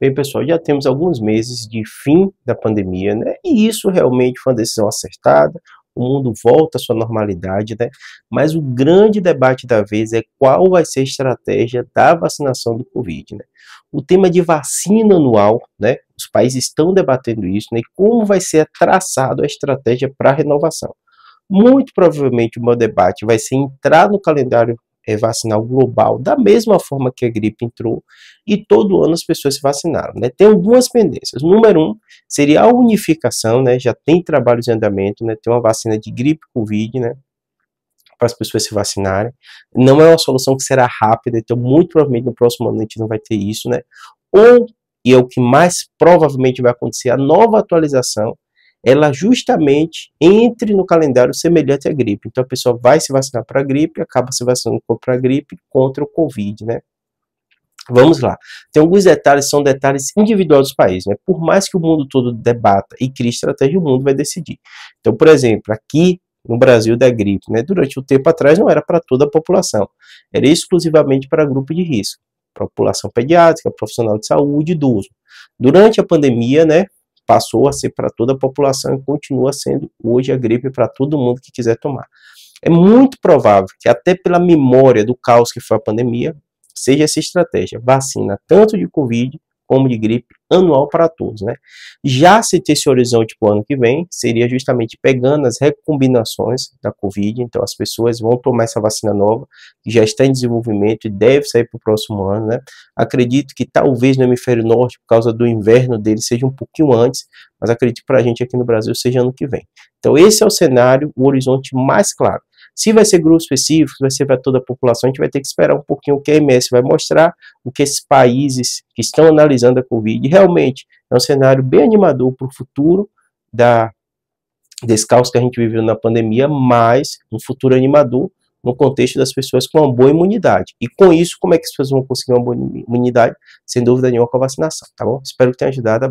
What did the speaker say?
Bem, pessoal, já temos alguns meses de fim da pandemia, né? E isso realmente foi uma decisão acertada. O mundo volta à sua normalidade, né? Mas o grande debate da vez é qual vai ser a estratégia da vacinação do Covid, né? O tema de vacina anual, né? Os países estão debatendo isso, né? E como vai ser traçado a estratégia para a renovação. Muito provavelmente o meu debate vai ser entrar no calendário é, vacinal global, da mesma forma que a gripe entrou, e todo ano as pessoas se vacinaram. Né? Tem algumas pendências. Número um seria a unificação, né? já tem trabalhos em andamento, né? tem uma vacina de gripe Covid, né? para as pessoas se vacinarem. Não é uma solução que será rápida, então muito provavelmente no próximo ano a gente não vai ter isso, né? Ou, e é o que mais provavelmente vai acontecer, a nova atualização ela justamente entre no calendário semelhante à gripe. Então a pessoa vai se vacinar para a gripe, acaba se vacinando para a gripe contra o Covid, né? Vamos lá. Tem alguns detalhes, são detalhes individuais dos países, né? Por mais que o mundo todo debata e crie estratégia, o mundo vai decidir. Então, por exemplo, aqui no Brasil da gripe, né? Durante o um tempo atrás não era para toda a população, era exclusivamente para grupo de risco, população pediátrica, profissional de saúde, idoso. Durante a pandemia, né, passou a ser para toda a população e continua sendo hoje a gripe para todo mundo que quiser tomar. É muito provável que até pela memória do caos que foi a pandemia, seja essa estratégia, vacina tanto de Covid como de gripe anual para todos, né? Já se ter esse horizonte para o ano que vem, seria justamente pegando as recombinações da Covid, então as pessoas vão tomar essa vacina nova, que já está em desenvolvimento e deve sair para o próximo ano, né? Acredito que talvez no hemisfério norte, por causa do inverno dele, seja um pouquinho antes, mas acredito que para a gente aqui no Brasil seja ano que vem. Então esse é o cenário, o horizonte mais claro. Se vai ser grupo específico, vai ser para toda a população, a gente vai ter que esperar um pouquinho o que a MS vai mostrar, o que esses países que estão analisando a Covid. Realmente é um cenário bem animador para o futuro da, desse caos que a gente viveu na pandemia, mas um futuro animador no contexto das pessoas com uma boa imunidade. E com isso, como é que as pessoas vão conseguir uma boa imunidade? Sem dúvida nenhuma com a vacinação, tá bom? Espero que tenha ajudado.